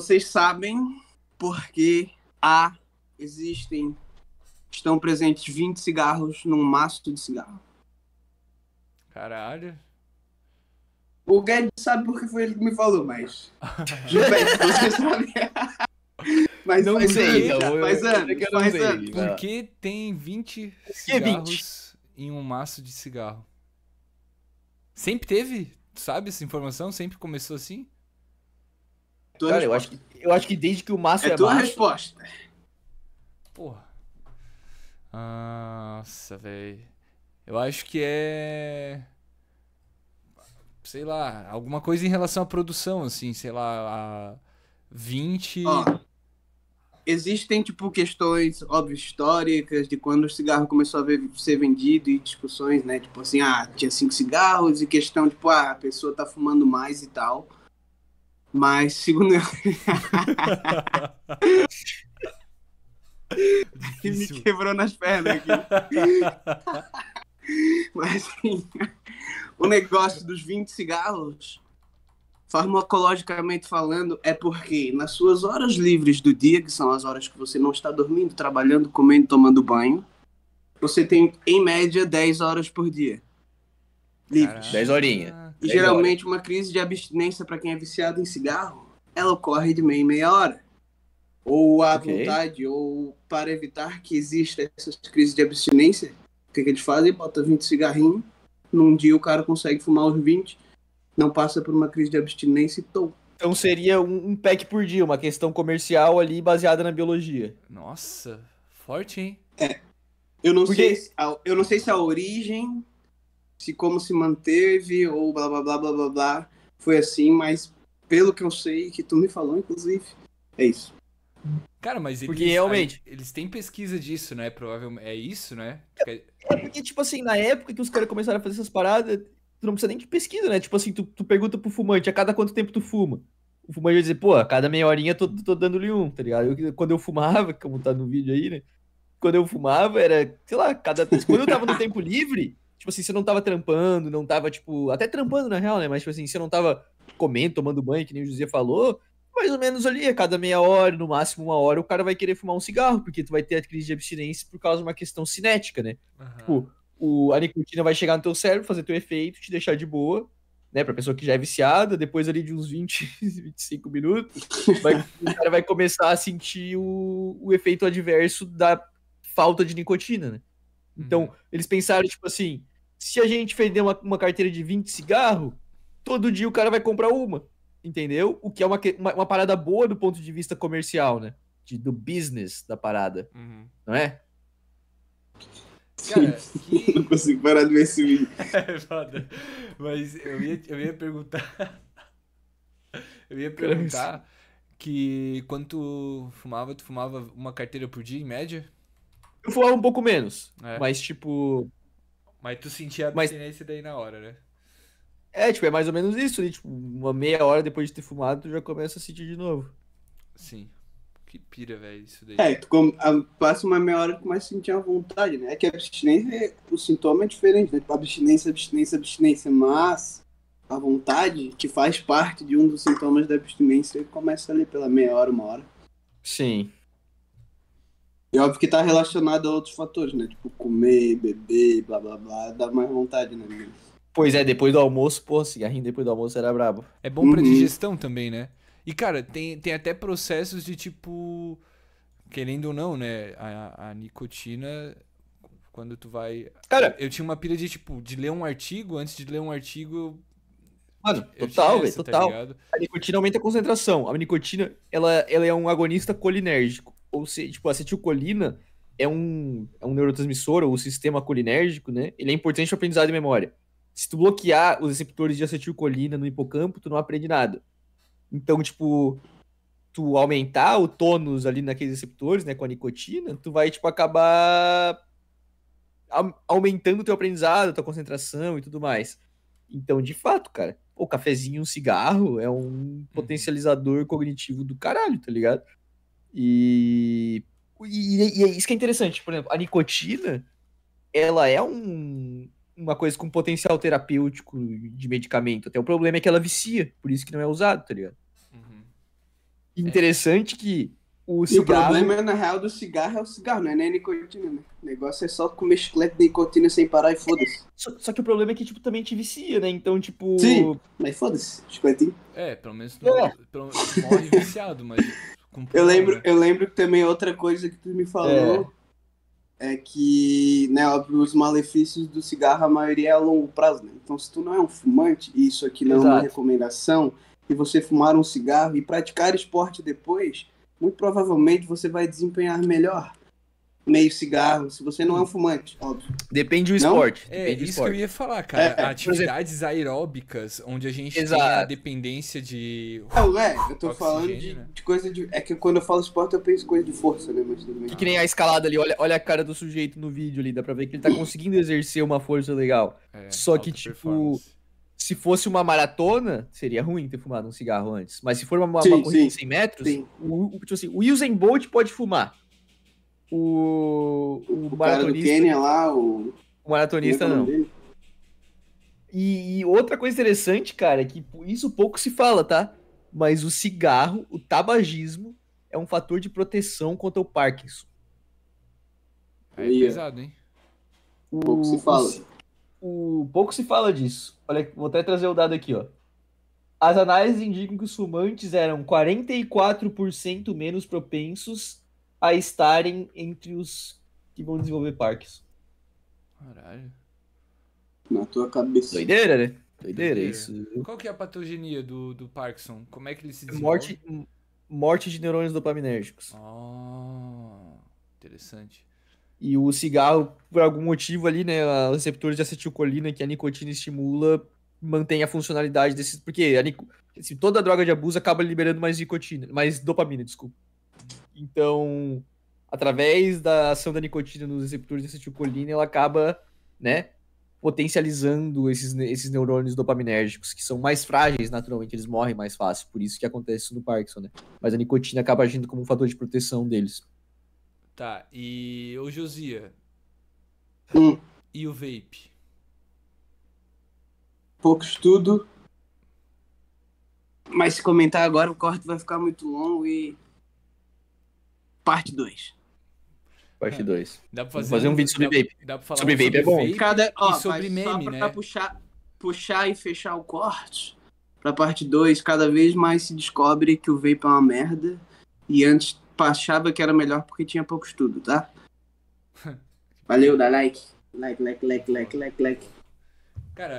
vocês sabem porque há, existem, estão presentes 20 cigarros num maço de cigarro. Caralho. O Guedes sabe porque foi ele que me falou, mas. Gilberto, você sabe. Mas Não faz sei, anos, não, faz eu anos, eu não faz sei. anos. Lá. Por que tem 20 que cigarros em um maço de cigarro? Sempre teve? Tu sabe essa informação? Sempre começou assim? Tua Cara, eu acho, que, eu acho que desde que o maço é, É tua maço, resposta. Porra. Nossa, velho. Eu acho que é. Sei lá, alguma coisa em relação à produção, assim, sei lá, a 20. Ó, existem, tipo, questões, óbvio, históricas de quando o cigarro começou a ver- ser vendido e discussões, né? Tipo assim, ah, tinha cinco cigarros e questão, tipo, ah, a pessoa tá fumando mais e tal. Mas, segundo eu, me quebrou nas pernas aqui. Mas, assim, o negócio dos 20 cigarros, farmacologicamente falando, é porque nas suas horas livres do dia, que são as horas que você não está dormindo, trabalhando, comendo, tomando banho, você tem, em média, 10 horas por dia. Livres. Caralho. 10 horinhas. E 10 geralmente uma crise de abstinência para quem é viciado em cigarro, ela ocorre de meia em meia hora. Ou à Ok. vontade, ou para evitar que exista essas crises de abstinência, o que, que eles fazem? Bota 20 cigarrinhos, num dia o cara consegue fumar os 20, não passa por uma crise de abstinência e tô. Então seria um, um pack por dia, uma questão comercial ali baseada na biologia. Nossa, forte, hein? Eu não, Porque- sei, eu não sei se a origem, se como se manteve, ou blá blá blá blá blá blá, foi assim, mas pelo que eu sei, que tu me falou, inclusive, é isso. Cara, mas eles, Porque realmente- aí, eles têm pesquisa disso, né? Provavelmente. É isso, né? Porque- É porque, tipo assim, na época que os caras começaram a fazer essas paradas, tu não precisa nem de pesquisa, né? Tipo assim, tu, tu pergunta pro fumante, a cada quanto tempo tu fuma? O fumante vai dizer, pô, a cada meia horinha tô, tô dando-lhe um, tá ligado? Eu- quando eu fumava, como tá no vídeo aí, né? Quando eu fumava, era, sei lá, cada. Quando eu tava no tempo livre, tipo assim, você não tava trampando, não tava, tipo. Até trampando na real, né? Mas, tipo assim, você não tava comendo, tomando banho, que nem o José falou. Mais ou menos ali, a cada meia hora, no máximo uma hora, o cara vai querer fumar um cigarro, porque tu vai ter a crise de abstinência por causa de uma questão cinética, né? Aham. Tipo, o, a nicotina vai chegar no teu cérebro, fazer teu efeito, te deixar de boa, né? Pra pessoa que já é viciada, depois ali de uns 20, 25 minutos, vai- o cara vai começar a sentir o, o efeito adverso da falta de nicotina, né? Então, Uhum. eles pensaram, tipo assim, se a gente vender uma, uma carteira de 20 cigarros, todo dia o cara vai comprar uma, entendeu? O que é uma, uma, uma parada boa do ponto de vista comercial, né? De, do business da parada, Uhum. não é? Cara, que. Não consigo parar de ver esse vídeo. É foda. Mas eu ia, eu ia perguntar. Eu ia perguntar que quando tu fumava, tu fumava uma carteira por dia, em média? Eu fumava um pouco menos, É. mas tipo, Mas tu sentia a Mas- abstinência daí na hora, né? É, tipo, é mais ou menos isso, ali, tipo, uma meia hora depois de ter fumado, tu já começa a sentir de novo. Sim. Que pira, velho, isso daí. É, tu com- a- passa uma meia hora e começa a sentir a vontade, né? É que a abstinência, o sintoma é diferente, né? Tipo, abstinência, abstinência, abstinência, mas a vontade, que faz parte de um dos sintomas da abstinência, começa ali pela meia hora, uma hora. Sim. E óbvio que tá relacionado a outros fatores, né? Tipo, comer, beber, blá blá blá, dá mais vontade, né? Pois é, depois do almoço, pô, cigarrinho depois do almoço era brabo. É bom pra Uhum. digestão também, né? E, cara, tem, tem até processos de tipo. Querendo ou não, né? A, a nicotina. Quando tu vai. Cara- Eu, eu tinha uma pira de, tipo, de ler um artigo. Antes de ler um artigo. Mano, total, velho, tá total. ligado? a nicotina aumenta a concentração. A nicotina, ela, ela é um agonista colinérgico. Ou seja, tipo, a acetilcolina é um, é um neurotransmissor, ou sistema colinérgico, né? Ele é importante para aprendizado e memória. Se tu bloquear os receptores de acetilcolina no hipocampo, tu não aprende nada. Então, tipo, tu aumentar o tônus ali naqueles receptores, né, com a nicotina, tu vai, tipo, acabar au- aumentando o teu aprendizado, a tua concentração e tudo mais. Então, de fato, cara, o cafezinho, um cigarro é um potencializador cognitivo do caralho, tá ligado? E, e, e é isso que é interessante. Por exemplo, a nicotina, ela é um, uma coisa com potencial terapêutico de medicamento. Até o problema é que ela vicia, por isso que não é usado, tá ligado? Uhum. Interessante que o E cigarro. o problema, na real, do cigarro é o cigarro, não é nem a nicotina, né? O negócio é só comer chiclete de nicotina sem parar e foda-se. Só, só que o problema é que, tipo, também te vicia, né? Então, tipo. Sim. Mas foda-se, chicletinho. É, pelo menos tu, pelo, tu morre viciado, mas. Com Eu lembro, né? eu lembro que também outra coisa que tu me falou é, que, né, óbvio, os malefícios do cigarro, a maioria é a longo prazo, né? Então, se tu não é um fumante, e isso aqui não é uma Exato. recomendação, e você fumar um cigarro e praticar esporte depois, muito provavelmente você vai desempenhar melhor meio cigarro, se você não é um fumante, óbvio. Depende do Não? esporte. É, do isso que eu esporte. ia falar, cara. É, por Atividades aeróbicas, onde a gente tem a Exato. dependência de. Não, é, eu tô falando de, né? de coisa de. É que quando eu falo esporte, eu penso coisa de força, né? Mas tudo bem. Que, que nem a escalada ali, olha, olha a cara do sujeito no vídeo ali, dá pra ver que ele tá conseguindo exercer uma força legal. é, Só que, tipo. Se fosse uma maratona, seria ruim ter fumado um cigarro antes. Mas se for uma, uma Sim, corrida sim, de 100 metros, sim. o, tipo assim, o Usain Bolt pode fumar. O, o, O cara do maratonista, lá, o. o maratonista é o não. E, e outra coisa interessante, cara, é que isso pouco se fala, tá? Mas o cigarro, o tabagismo, é um fator de proteção contra o Parkinson. É Aí, ó. pesado, hein? O, Pouco se fala. O, o- pouco se fala disso. Olha, vou até trazer o dado aqui, ó. As análises indicam que os fumantes eram 44% menos propensos a estarem entre os que vão desenvolver Parkinson. Caralho. Na tua cabeça. Doideira, né? Doideira, Doideira. isso. Qual que é a patogenia do, do Parkinson? Como é que ele se desenvolve? Morte, morte de neurônios dopaminérgicos. Ah, interessante. E o cigarro, por algum motivo ali, né, os receptores de acetilcolina que a nicotina estimula, mantém a funcionalidade desses, porque a assim, toda droga de abuso acaba liberando mais nicotina, mais dopamina, desculpa. Então, através da ação da nicotina nos receptores de acetilcolina, ela acaba, né, potencializando esses, esses neurônios dopaminérgicos, que são mais frágeis, naturalmente, eles morrem mais fácil, por isso que acontece isso no Parkinson, né? Mas a nicotina acaba agindo como um fator de proteção deles. Tá, e o Josia? Hum. E o vape? Pouco estudo. Mas se comentar agora, o corte vai ficar muito longo e. Parte 2. Parte É. 2. Dá pra fazer, fazer um vídeo sobre dá, vape. Dá pra falar Sobre um vape é bom. Cada, ó, e sobre mas só meme, pra né? puxar, puxar e fechar o corte, pra parte 2, cada vez mais se descobre que o vape é uma merda. E antes achava que era melhor porque tinha pouco estudo, tá? Valeu, dá like. Like, like, like, like, like, like. Cara,